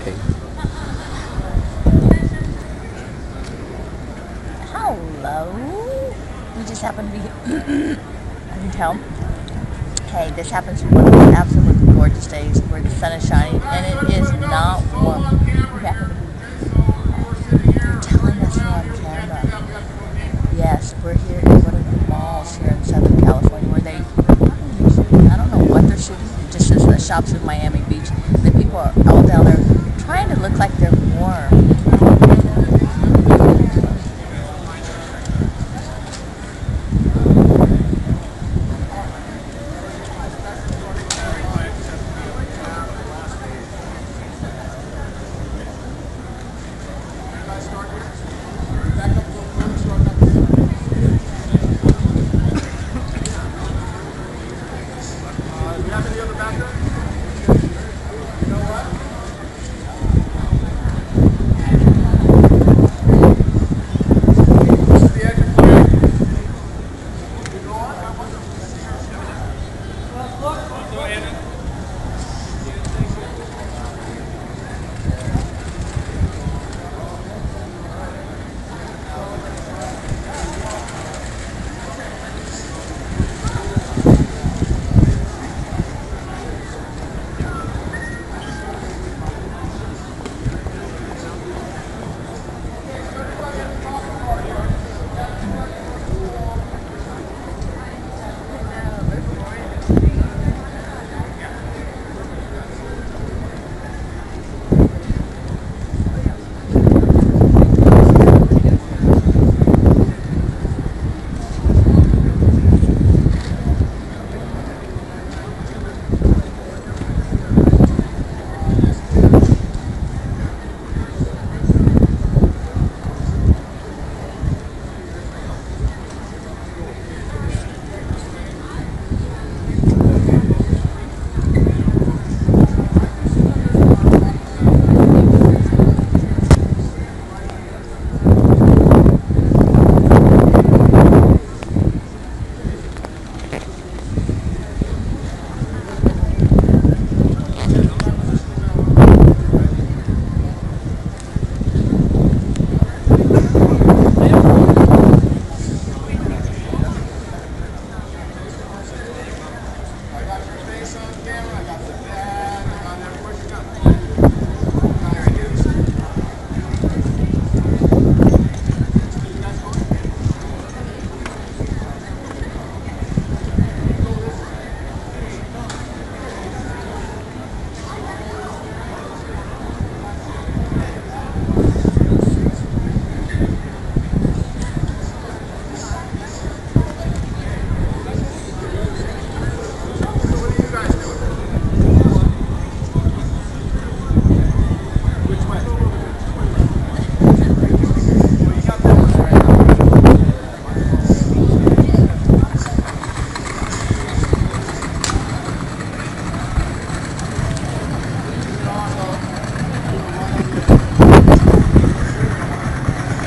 Okay. Hello. We just happen to be. I can tell. Hey, this happens to be one of the absolutely gorgeous days where the sun is shining and it is not warm. Be. You're telling us we're. Yes, we're here in one of the malls here in Southern California where they. I don't know what they're shooting. Just says the shops in Miami Beach. The people are all down there trying to look like they're warm.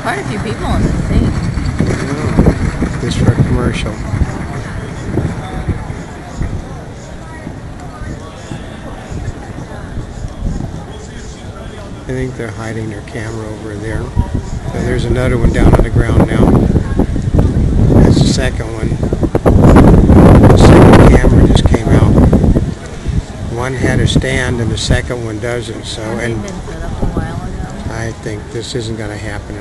Quite a few people on this thing. This for a commercial. I think they're hiding their camera over there. So there's another one down on the ground now. That's the second one. The second camera just came out. One had a stand and the second one doesn't. So, and been set up a while ago. I think this isn't going to happen